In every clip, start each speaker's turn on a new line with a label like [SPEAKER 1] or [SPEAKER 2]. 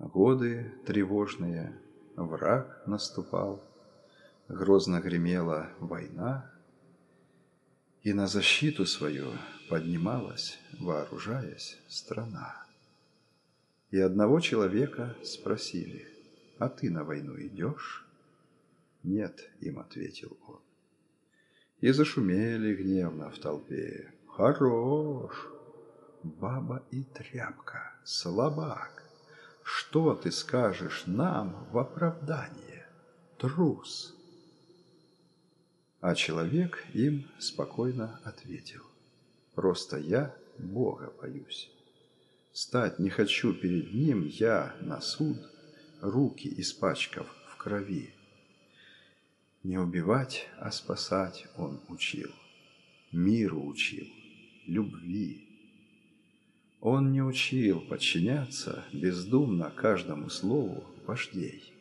[SPEAKER 1] Годы тревожные, враг наступал, Грозно гремела война, И на защиту свою поднималась, вооружаясь, страна. И одного человека спросили, «А ты на войну идешь?» «Нет», — им ответил он. И зашумели гневно в толпе. «Хорош! Баба и тряпка, слабак! Что ты скажешь нам в оправдание, трус?» А человек им спокойно ответил. «Просто я Бога боюсь. Стать не хочу перед Ним я на суд, руки испачкав в крови. Не убивать, а спасать он учил, миру учил, любви. Он не учил подчиняться бездумно каждому слову вождей.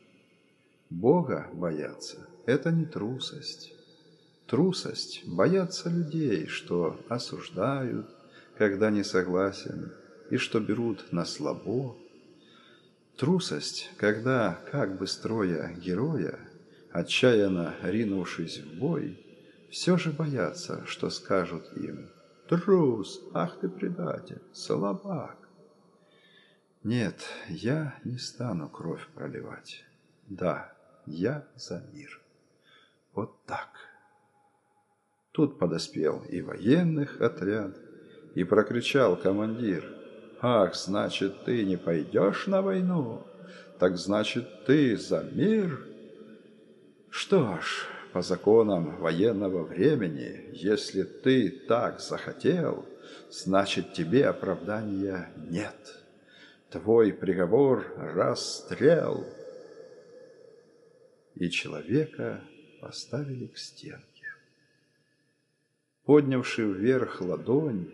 [SPEAKER 1] Бога бояться – это не трусость. Трусость – бояться людей, что осуждают, когда не согласен, и что берут на слабо. Трусость, когда, как бы строя героя, отчаянно ринувшись в бой, все же боятся, что скажут им «Трус! Ах ты предатель! Слабак!» Нет, я не стану кровь проливать. Да, я за мир. Вот так. Тут подоспел и военных отряд, и прокричал командир. «Ах, значит, ты не пойдешь на войну? Так значит, ты за мир?» Что ж, по законам военного времени, если ты так захотел, значит тебе оправдания нет. Твой приговор – расстрел. И человека поставили к стенке. Поднявший вверх ладонь,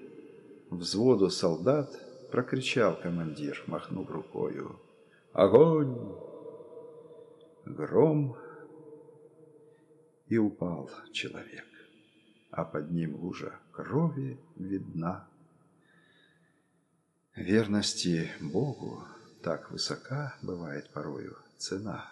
[SPEAKER 1] взводу солдат прокричал командир, махнув рукою. «Огонь!» Гром и упал человек, а под ним лужа крови видна. Верности Богу так высока бывает порою цена.